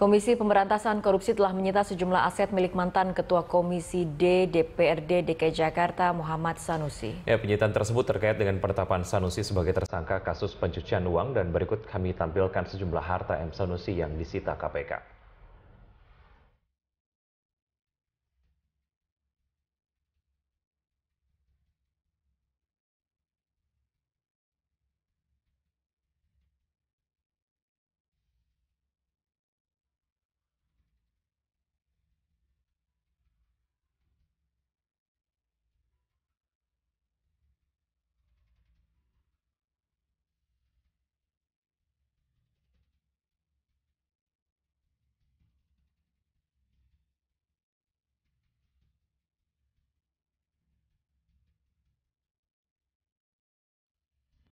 Komisi Pemberantasan Korupsi telah menyita sejumlah aset milik mantan Ketua Komisi D DPRD DKI Jakarta Muhammad Sanusi. Ya, penyitaan tersebut terkait dengan penetapan Sanusi sebagai tersangka kasus pencucian uang dan berikut kami tampilkan sejumlah harta M Sanusi yang disita KPK.